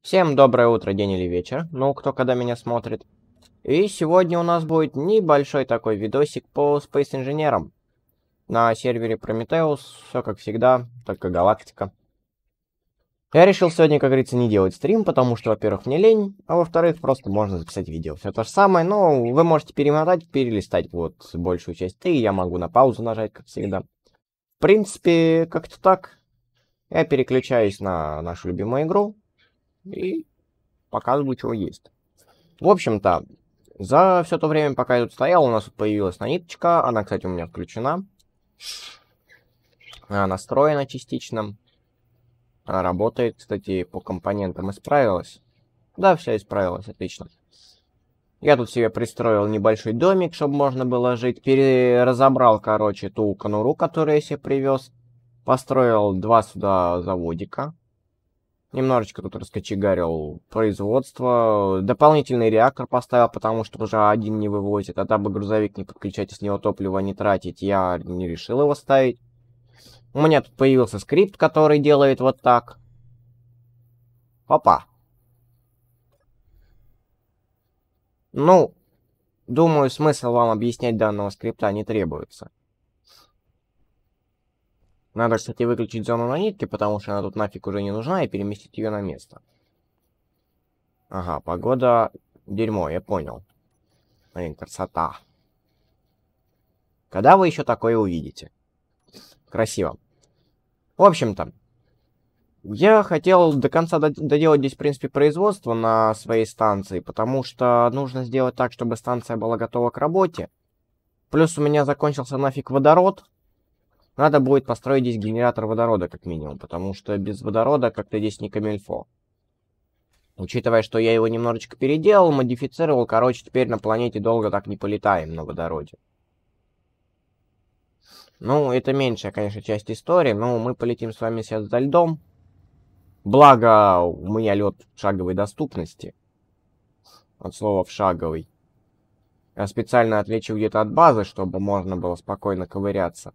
Всем доброе утро, день или вечер, ну, кто когда меня смотрит. И сегодня у нас будет небольшой такой видосик по Space инженерам. На сервере Prometheus, все как всегда, только галактика. Я решил сегодня, как говорится, не делать стрим, потому что, во-первых, мне лень, а во-вторых, просто можно записать видео. Все то же самое, но вы можете перемотать, перелистать вот большую часть, и я могу на паузу нажать, как всегда. В принципе, как-то так. Я переключаюсь на нашу любимую игру и показываю, что есть. В общем-то, за все то время, пока я тут стоял, у нас тут появилась наниточка. Она, кстати, у меня включена. Она настроена частично. Она работает, кстати, по компонентам исправилась. Да, все исправилось, отлично. Я тут себе пристроил небольшой домик, чтобы можно было жить. Переразобрал, короче, ту конуру, которую я себе привез. Построил два сюда заводика. Немножечко тут раскочегарил производство. Дополнительный реактор поставил, потому что уже один не вывозит. А дабы грузовик не подключать и с него топливо не тратить, я не решил его ставить. У меня тут появился скрипт, который делает вот так. Опа. Ну, думаю, смысл вам объяснять данного скрипта не требуется. Надо, кстати, выключить зону на нитке, потому что она тут нафиг уже не нужна, и переместить ее на место. Ага, погода... Дерьмо, я понял. Блин, красота. Когда вы еще такое увидите? Красиво. В общем-то, я хотел до конца доделать здесь, в принципе, производство на своей станции, потому что нужно сделать так, чтобы станция была готова к работе. Плюс у меня закончился нафиг водород, надо будет построить здесь генератор водорода, как минимум, потому что без водорода как-то здесь не камельфо. Учитывая, что я его немножечко переделал, модифицировал, короче, теперь на планете долго так не полетаем на водороде. Ну, это меньшая, конечно, часть истории, но мы полетим с вами сейчас за льдом. Благо, у меня лед шаговой доступности. От слова в шаговый. Я специально отличил где-то от базы, чтобы можно было спокойно ковыряться.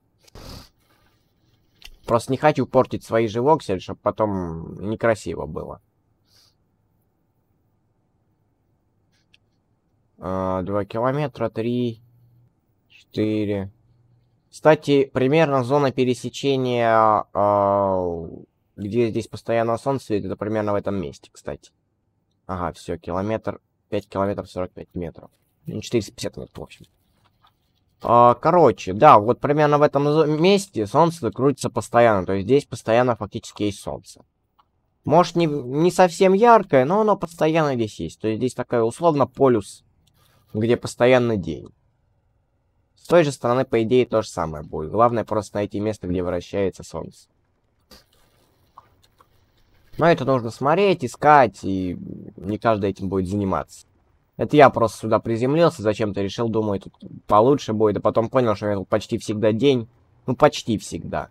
Просто не хочу портить свои же воксель, чтобы потом некрасиво было. А, два километра, три, четыре. Кстати, примерно зона пересечения, а, где здесь постоянно солнце светит, это примерно в этом месте, кстати. Ага, все, километр, 5 километров 45 метров. 450 метров, в общем. А, короче, да, вот примерно в этом месте солнце крутится постоянно. То есть здесь постоянно фактически есть солнце. Может, не, не совсем яркое, но оно постоянно здесь есть. То есть здесь такая условно полюс, где постоянно день. С той же стороны, по идее, то же самое будет. Главное просто найти место, где вращается солнце. Но это нужно смотреть, искать, и не каждый этим будет заниматься. Это я просто сюда приземлился, зачем-то решил, думаю, тут получше будет, а потом понял, что это почти всегда день. Ну, почти всегда.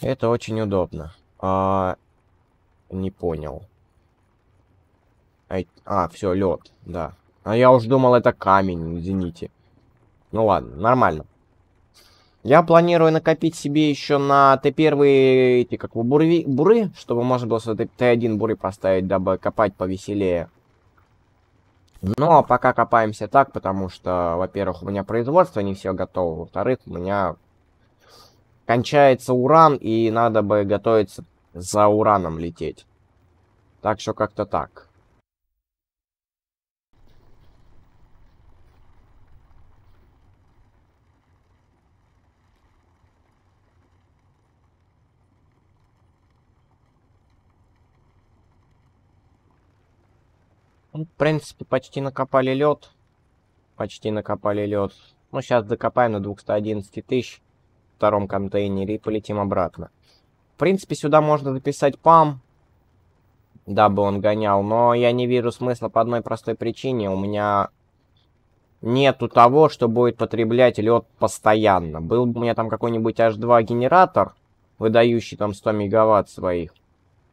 Это очень удобно. А, не понял. А, а все, лед, да. А я уже думал, это камень, извините. Ну ладно, нормально. Я планирую накопить себе еще на Т1 эти, как бы, буры, буры, чтобы можно было Т1 буры поставить, дабы копать повеселее. Но пока копаемся так, потому что, во-первых, у меня производство не все готово, во-вторых, у меня кончается уран, и надо бы готовиться за ураном лететь. Так что как-то так. Ну, в принципе, почти накопали лед. Почти накопали лед. Ну, сейчас докопаем на 211 тысяч в втором контейнере и полетим обратно. В принципе, сюда можно записать ПАМ, дабы он гонял. Но я не вижу смысла по одной простой причине. У меня нету того, что будет потреблять лед постоянно. Был бы у меня там какой-нибудь H2 генератор, выдающий там 100 мегаватт своих,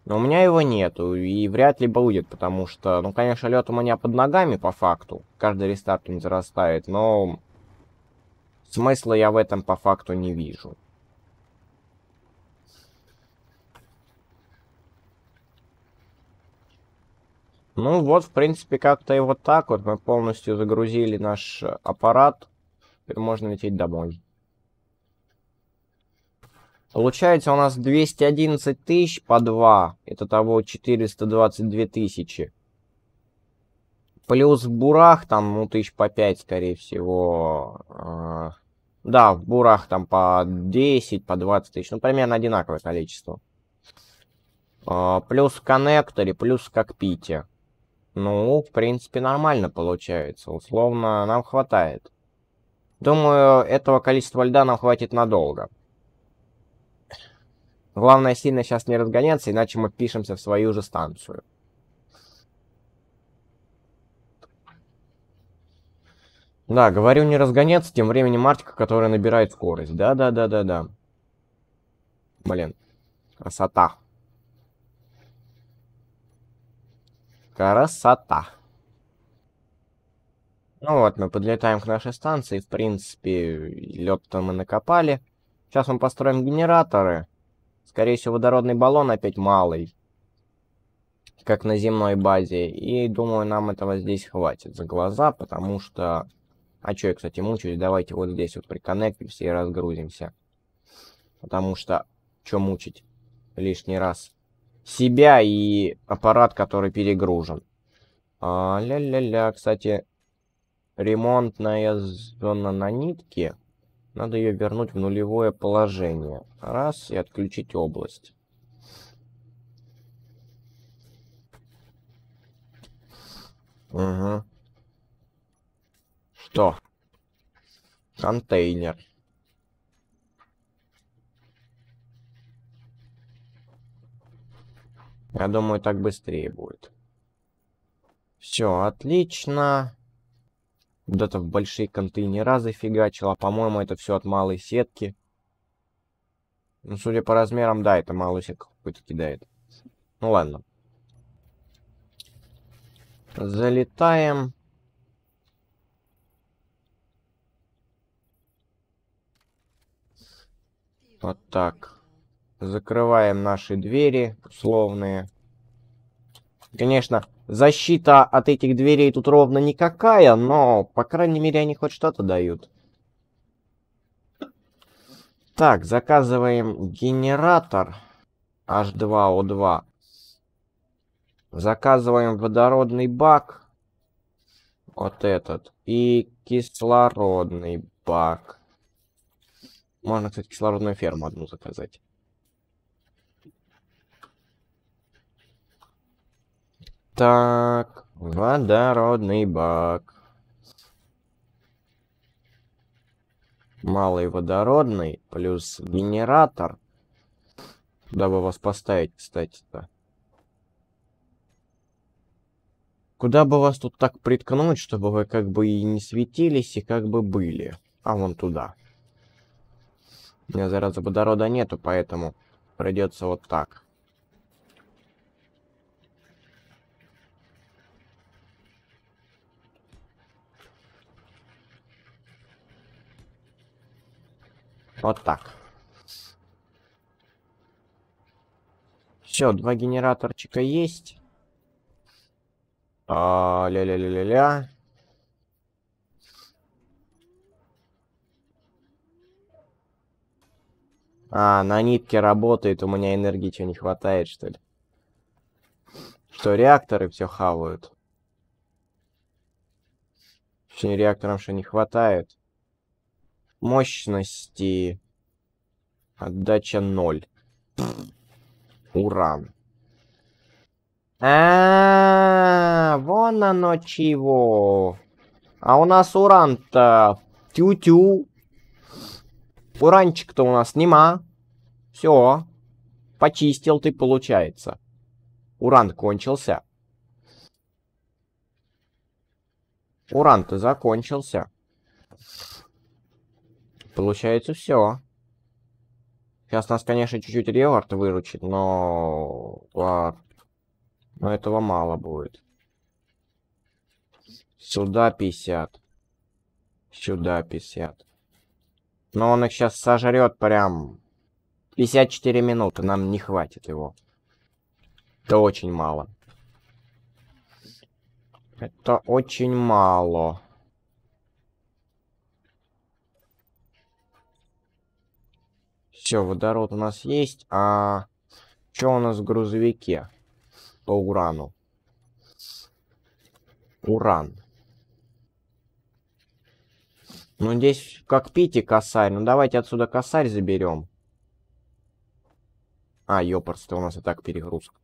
но у меня его нету, и вряд ли будет, потому что, ну, конечно, лед у меня под ногами, по факту. Каждый рестарт он зарастает, но смысла я в этом по факту не вижу. Ну вот, в принципе, как-то и вот так вот мы полностью загрузили наш аппарат. Теперь можно лететь домой. Получается у нас 211 тысяч по 2. Это того 422 тысячи. Плюс в бурах там, ну, тысяч по 5, скорее всего. А, да, в бурах там по 10, по 20 тысяч. Ну, примерно одинаковое количество. А, плюс в коннекторе, плюс в кокпите. Ну, в принципе, нормально получается. Условно, нам хватает. Думаю, этого количества льда нам хватит надолго. Главное, сильно сейчас не разгоняться, иначе мы впишемся в свою же станцию. Да, говорю не разгоняться, тем временем Мартика, которая набирает скорость. Да-да-да-да-да. Блин. Красота. Красота. Ну вот, мы подлетаем к нашей станции. В принципе, лед-то мы накопали. Сейчас мы построим генераторы. Скорее всего, водородный баллон опять малый. Как на земной базе. И думаю, нам этого здесь хватит за глаза, потому что... А чё я, кстати, мучаюсь? Давайте вот здесь вот приконнектимся и разгрузимся. Потому что... Чё мучить лишний раз? Себя и аппарат, который перегружен. А, ля-ля-ля, кстати, ремонтная зона на нитке. Надо ее вернуть в нулевое положение. Раз, и отключить область. Угу. Что? Контейнер. Я думаю, так быстрее будет. Все, отлично. Куда-то в большие контейнера зафигачило. По-моему, это все от малой сетки. Ну, судя по размерам, да, это малую сетку какую-то кидает. Ну, ладно. Залетаем. Вот так. Закрываем наши двери условные. Конечно, Защита от этих дверей тут ровно никакая, но, по крайней мере, они хоть что-то дают. Так, заказываем генератор H2O2. Заказываем водородный бак. Вот этот. И кислородный бак. Можно, кстати, кислородную ферму одну заказать. Так, водородный бак. Малый водородный плюс генератор. Куда бы вас поставить, кстати-то? Куда бы вас тут так приткнуть, чтобы вы как бы и не светились, и как бы были? А вон туда. У меня зараза водорода нету, поэтому придется вот так. Вот так. Все, два генераторчика есть. А, ля-ля-ля-ля-ля. А, на нитке работает, у меня энергии что не хватает, что ли? Что реакторы все хавают. Еще реакторам что не хватает мощности отдача 0. Уран. А, вон оно чего. А у нас уран-то тю-тю. Уранчик-то у нас нема. Все. Почистил ты, получается. Уран кончился. Уран-то закончился. Получается все. Сейчас нас, конечно, чуть-чуть ревард выручит, но... Но этого мало будет. Сюда 50. Сюда 50. Но он их сейчас сожрет прям... 54 минуты, нам не хватит его. Это очень мало. Это очень мало. Все, водород у нас есть, а что у нас в грузовике по урану? Уран. Ну, здесь в кокпите косарь. Ну, давайте отсюда косарь заберем. А, ёпарство, у нас и так перегрузка.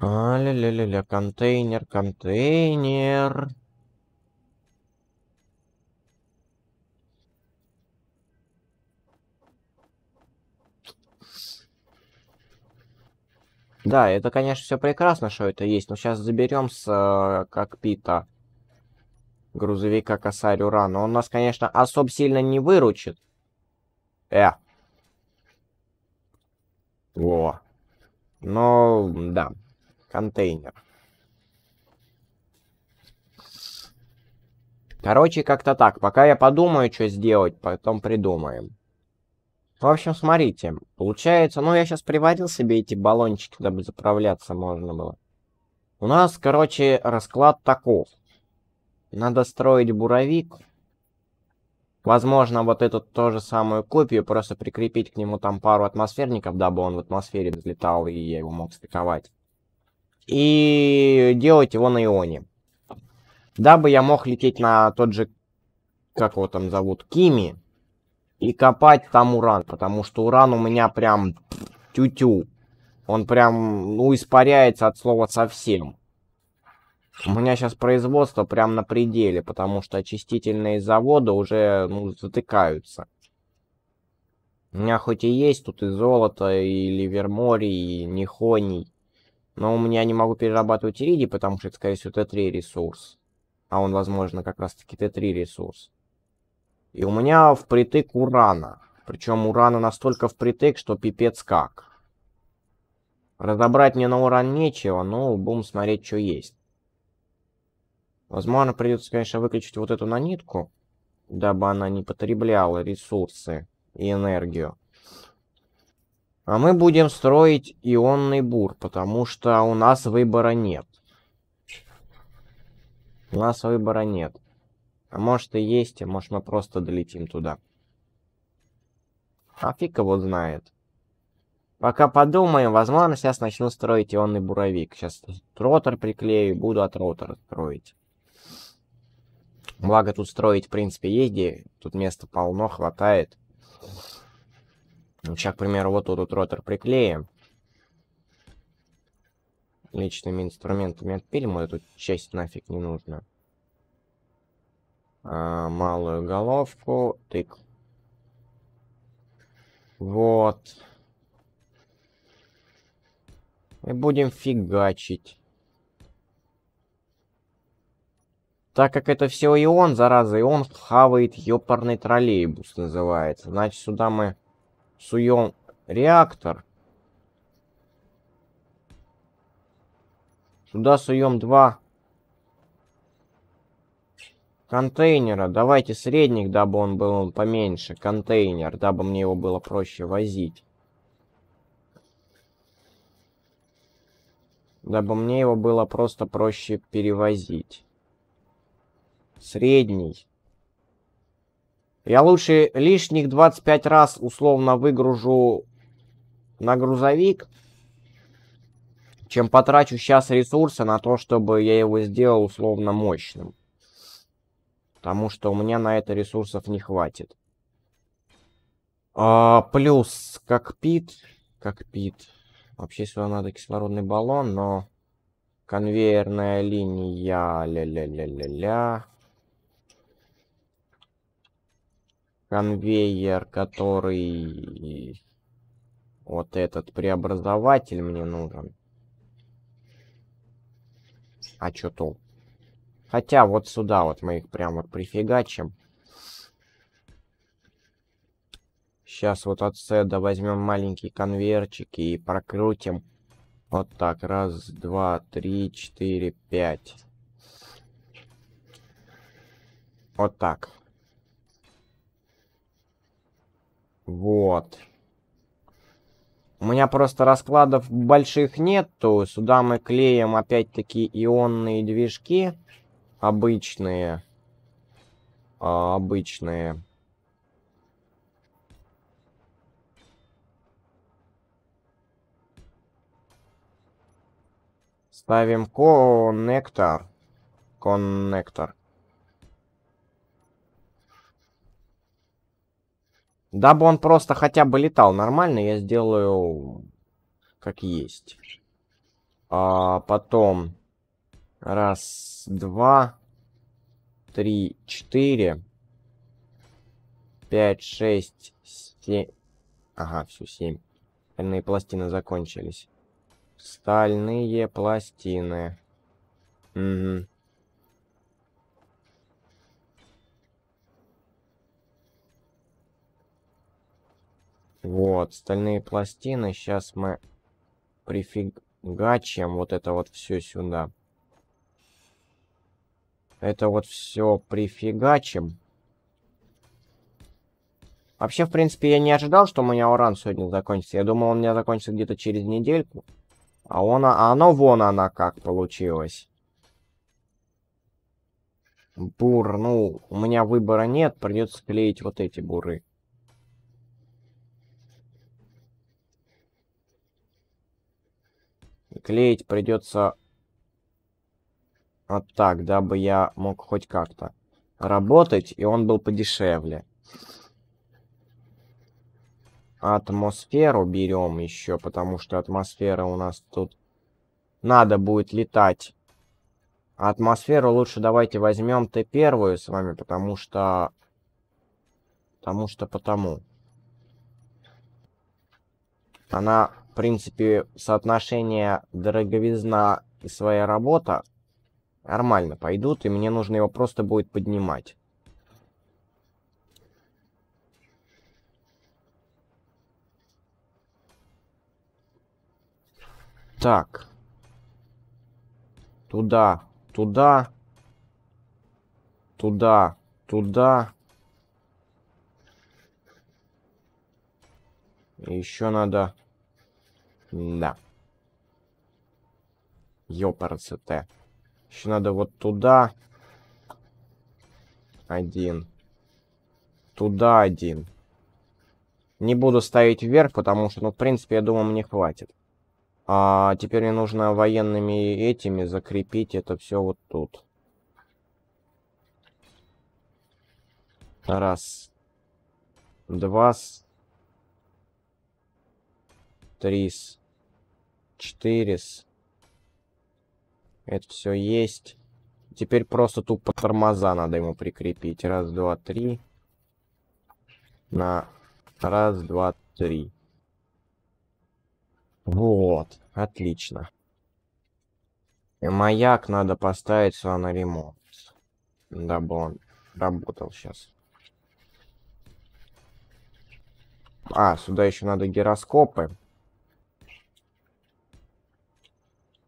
А, ля-ля-ля-ля, контейнер, контейнер. Да, это, конечно, все прекрасно, что это есть, но сейчас заберем с э, кокпита грузовика косарь урана. Он нас, конечно, особо сильно не выручит. Э. Во. Но, да. Контейнер. Короче, как-то так. Пока я подумаю, что сделать, потом придумаем. В общем, смотрите. Получается, ну, я сейчас приварил себе эти баллончики, дабы заправляться можно было. У нас, короче, расклад таков. Надо строить буровик. Возможно, вот эту тоже самую копию, просто прикрепить к нему там пару атмосферников, дабы он в атмосфере взлетал, и я его мог стыковать. И делать его на ионе. Дабы я мог лететь на тот же, как его там зовут, Кими, и копать там уран, потому что уран у меня прям тю-тю. Он прям, ну, испаряется от слова совсем. У меня сейчас производство прям на пределе, потому что очистительные заводы уже, ну, затыкаются. У меня хоть и есть тут и золото, и ливерморий, и нихоний. Но у меня не могу перерабатывать иридий, потому что это, скорее всего, Т3 ресурс. А он, возможно, как раз-таки Т3 ресурс. И у меня впритык урана. Причем урана настолько впритык, что пипец как. Разобрать мне на уран нечего, но будем смотреть, что есть. Возможно, придется, конечно, выключить вот эту нанитку, дабы она не потребляла ресурсы и энергию. А мы будем строить ионный бур, потому что у нас выбора нет. У нас выбора нет. А может и есть, а может мы просто долетим туда. А фиг его знает. Пока подумаем, возможно, сейчас начну строить ионный буровик. Сейчас ротор приклею, буду от ротора строить. Благо тут строить, в принципе, где. Тут места полно, хватает. Сейчас, к примеру, вот тут вот ротор приклеим. Личными инструментами отпилим, эту часть нафиг не нужно а, малую головку, тык. Вот. И будем фигачить. Так как это все и он, зараза, и он хавает ёпарный троллейбус, называется. Значит, сюда мы суем реактор. Сюда суем два контейнера. Давайте средник, дабы он был поменьше. Контейнер, дабы мне его было проще возить. Дабы мне его было просто проще перевозить. Средний. Я лучше лишних 25 раз условно выгружу на грузовик, чем потрачу сейчас ресурсы на то, чтобы я его сделал условно мощным. Потому что у меня на это ресурсов не хватит. А, плюс кокпит. Кокпит. Вообще сюда надо кислородный баллон, но... Конвейерная линия. Ля-ля-ля-ля-ля. Конвейер, который... Вот этот преобразователь мне нужен. А чё толк? Хотя вот сюда вот мы их прям вот прифигачим. Сейчас вот от седа возьмем маленькие конверчики и прокрутим. Вот так. Раз, два, три, четыре, пять. Вот так. Вот. У меня просто раскладов больших нету. Сюда мы клеим опять-таки ионные движки. Обычные. А, обычные. Ставим коннектор. Коннектор. Дабы он просто хотя бы летал нормально, я сделаю как есть. А потом раз, два, три, четыре, пять, шесть, семь. Ага, все, семь. Стальные пластины закончились. Стальные пластины. Угу. Вот, стальные пластины. Сейчас мы прифигачим вот это вот все сюда. Это вот все прифигачим. Вообще, в принципе, я не ожидал, что у меня уран сегодня закончится. Я думал, он у меня закончится где-то через недельку. А, он, а оно вон она как получилось. Бур, ну, у меня выбора нет, придется клеить вот эти буры. клеить придется вот так, дабы я мог хоть как-то работать, и он был подешевле. Атмосферу берем еще, потому что атмосфера у нас тут надо будет летать. атмосферу лучше давайте возьмем Т первую с вами, потому что... Потому что потому. Она в принципе, соотношение дороговизна и своя работа нормально пойдут, и мне нужно его просто будет поднимать. Так. Туда, туда, туда, туда. еще надо да. Ёпарцы Т. Еще надо вот туда. Один. Туда один. Не буду ставить вверх, потому что, ну, в принципе, я думаю, мне хватит. А теперь мне нужно военными этими закрепить это все вот тут. Раз. Два. Три. 4. Это все есть. Теперь просто тупо тормоза надо ему прикрепить. Раз, два, три. На раз, два, три. Вот. Отлично. И маяк надо поставить сюда на ремонт. Дабы он работал сейчас. А, сюда еще надо гироскопы.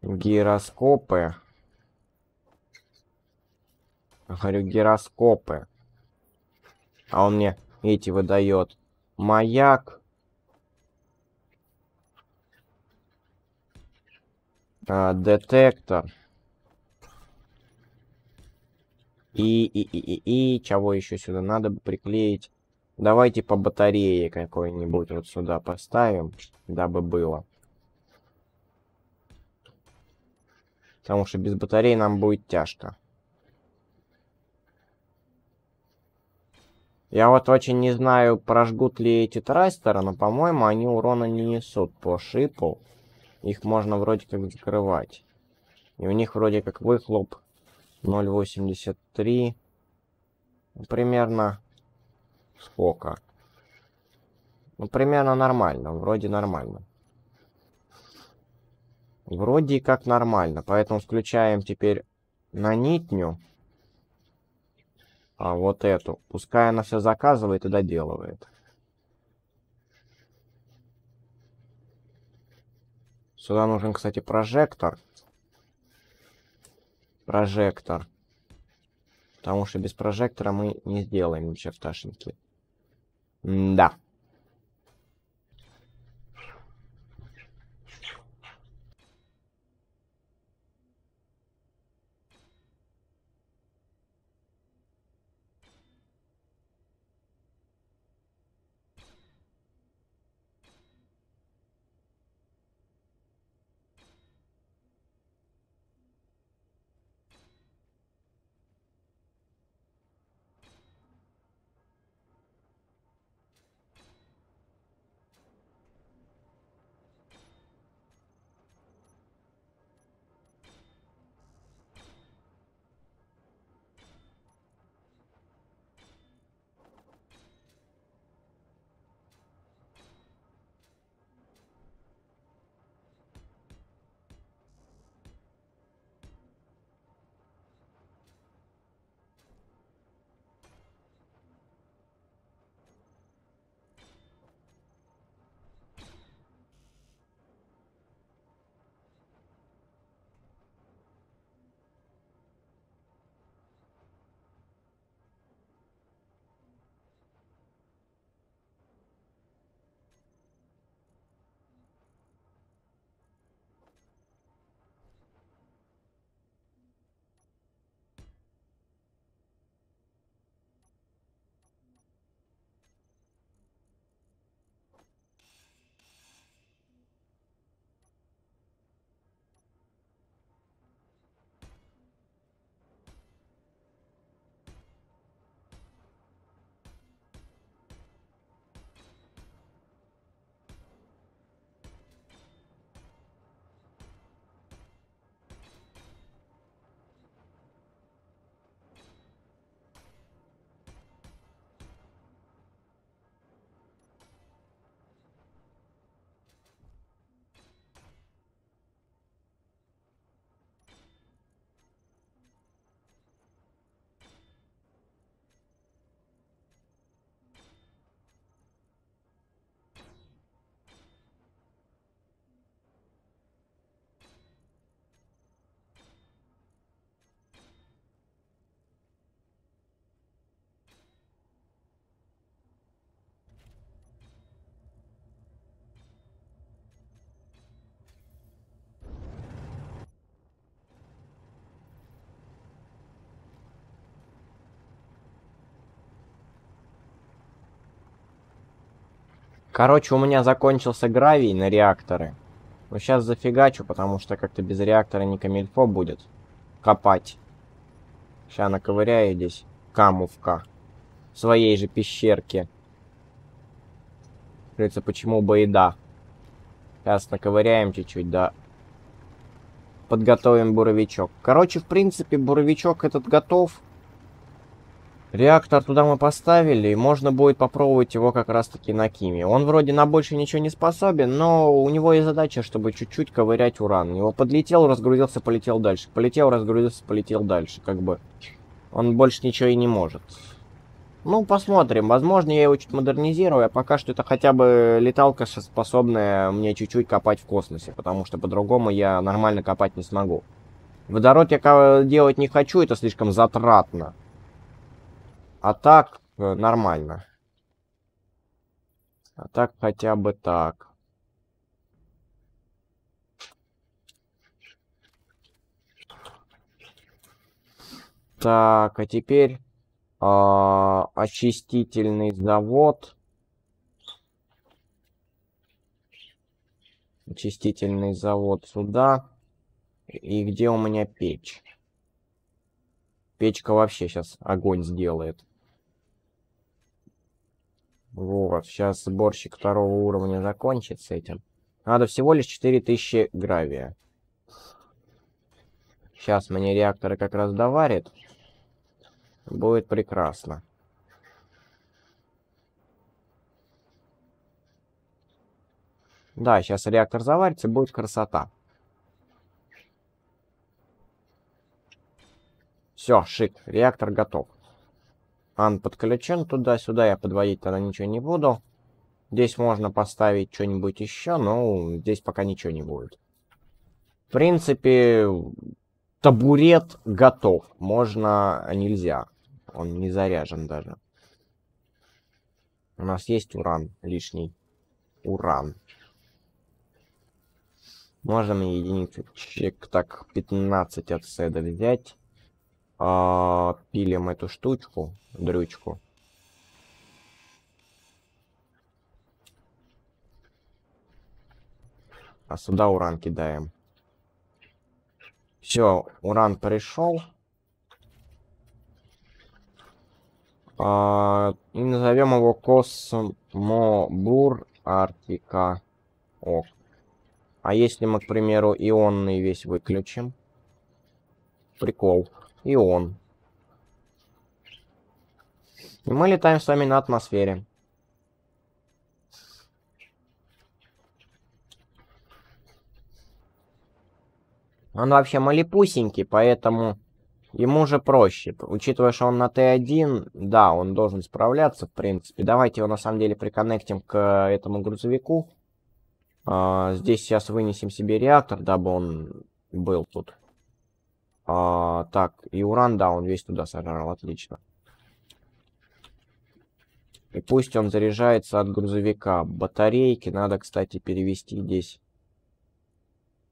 Гироскопы. Говорю, гироскопы. А он мне эти выдает. Маяк. А, детектор. И, и, и, и, и, чего еще сюда надо бы приклеить? Давайте по батарее какой-нибудь вот сюда поставим, дабы было. Потому что без батареи нам будет тяжко. Я вот очень не знаю, прожгут ли эти трастеры, но, по-моему, они урона не несут по шипу. Их можно вроде как закрывать. И у них вроде как выхлоп 0.83. Примерно сколько? Ну, примерно нормально. Вроде нормально. Вроде как нормально. Поэтому включаем теперь на нитню. А вот эту. Пускай она все заказывает и доделывает. Сюда нужен, кстати, прожектор. Прожектор. Потому что без прожектора мы не сделаем ничего в Ташенке. да. Короче, у меня закончился гравий на реакторы. Но сейчас зафигачу, потому что как-то без реактора не камильфо будет копать. Сейчас наковыряю здесь камувка. В своей же пещерке. Говорится, почему бы и да. Сейчас наковыряем чуть-чуть, да. Подготовим буровичок. Короче, в принципе, буровичок этот готов. Реактор туда мы поставили, и можно будет попробовать его как раз-таки на Киме. Он вроде на больше ничего не способен, но у него есть задача, чтобы чуть-чуть ковырять уран. Его подлетел, разгрузился, полетел дальше. Полетел, разгрузился, полетел дальше. Как бы он больше ничего и не может. Ну, посмотрим. Возможно, я его чуть модернизирую, а пока что это хотя бы леталка, способная мне чуть-чуть копать в космосе, потому что по-другому я нормально копать не смогу. Водород я делать не хочу, это слишком затратно. А так э, нормально. А так хотя бы так. Так, а теперь э, очистительный завод. Очистительный завод сюда. И где у меня печь? Печка вообще сейчас огонь сделает. Вот, сейчас сборщик второго уровня закончит с этим. Надо всего лишь 4000 гравия. Сейчас мне реакторы как раз доварит. Будет прекрасно. Да, сейчас реактор заварится, будет красота. Все, шик, реактор готов. Ан подключен туда-сюда, я подводить тогда ничего не буду. Здесь можно поставить что-нибудь еще, но здесь пока ничего не будет. В принципе, табурет готов. Можно, а нельзя. Он не заряжен даже. У нас есть уран лишний. Уран. Можем единицу так 15 от седа взять. А, пилим эту штучку, дрючку. А сюда уран кидаем. Все, уран пришел. А, и назовем его Космобур Артика. Ок. А если мы, к примеру, ионный весь выключим? Прикол и он. И мы летаем с вами на атмосфере. Он вообще малепусенький, поэтому ему же проще. Учитывая, что он на Т1, да, он должен справляться, в принципе. Давайте его, на самом деле, приконнектим к этому грузовику. А, здесь сейчас вынесем себе реактор, дабы он был тут. А, так, и уран, да, он весь туда сожрал, отлично. И пусть он заряжается от грузовика. Батарейки надо, кстати, перевести здесь.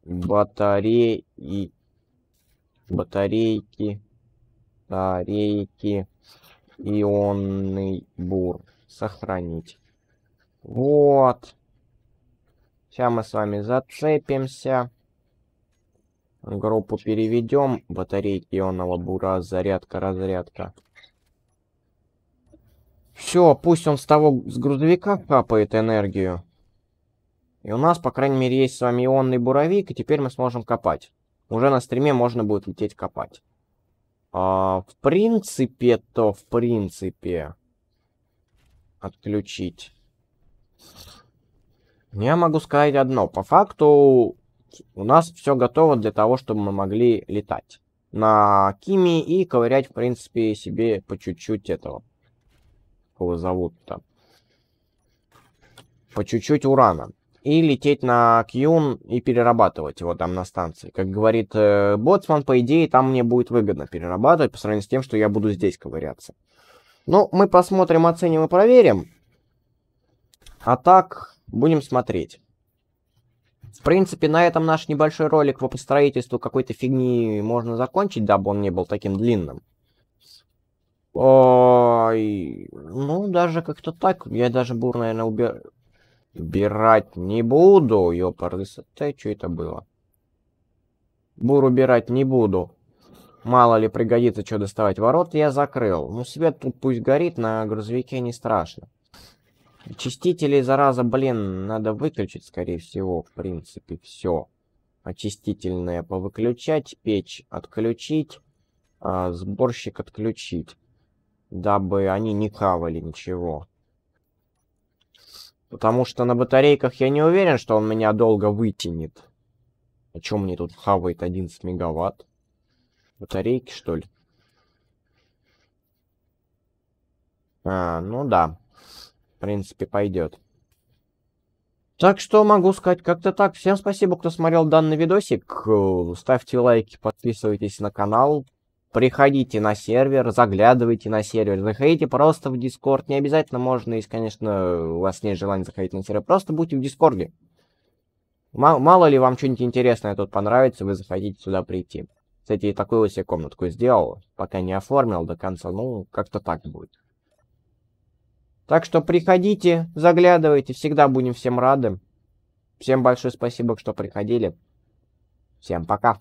Батареи. Батарейки. Батарейки. Ионный бур. Сохранить. Вот. Сейчас мы с вами зацепимся. Группу переведем. Батарейки ионного бура. Зарядка, разрядка. Все, пусть он с того, с грузовика капает энергию. И у нас, по крайней мере, есть с вами ионный буровик, и теперь мы сможем копать. Уже на стриме можно будет лететь копать. А, в принципе, то в принципе отключить. Я могу сказать одно. По факту у нас все готово для того, чтобы мы могли летать на Кими и ковырять, в принципе, себе по чуть-чуть этого. Кого зовут-то? По чуть-чуть урана. И лететь на Кьюн и перерабатывать его там на станции. Как говорит э, Боцман, по идее, там мне будет выгодно перерабатывать по сравнению с тем, что я буду здесь ковыряться. Ну, мы посмотрим, оценим и проверим. А так, будем смотреть. В принципе, на этом наш небольшой ролик по построительству какой-то фигни можно закончить, дабы он не был таким длинным. Ой, ну, даже как-то так. Я даже бур, наверное, убер... Убирать не буду, ёпарасы. Что это было? Бур убирать не буду. Мало ли пригодится что доставать. Ворот я закрыл. Ну, свет тут пусть горит, на грузовике не страшно. Очистители, зараза, блин, надо выключить, скорее всего, в принципе, все. Очистительное повыключать, печь отключить, а, сборщик отключить. Дабы они не хавали ничего. Потому что на батарейках я не уверен, что он меня долго вытянет. А чё мне тут хавает 11 мегаватт? Батарейки, что ли? А, ну да. Принципе, пойдет. Так что могу сказать как-то так. Всем спасибо, кто смотрел данный видосик. Ставьте лайки, подписывайтесь на канал. Приходите на сервер, заглядывайте на сервер. Заходите просто в Дискорд. Не обязательно можно, если, конечно, у вас нет желания заходить на сервер. Просто будьте в Дискорде. Мало ли вам что-нибудь интересное тут понравится, вы захотите сюда прийти. Кстати, такую вот себе комнатку сделал. Пока не оформил до конца. Ну, как-то так будет. Так что приходите, заглядывайте. Всегда будем всем рады. Всем большое спасибо, что приходили. Всем пока.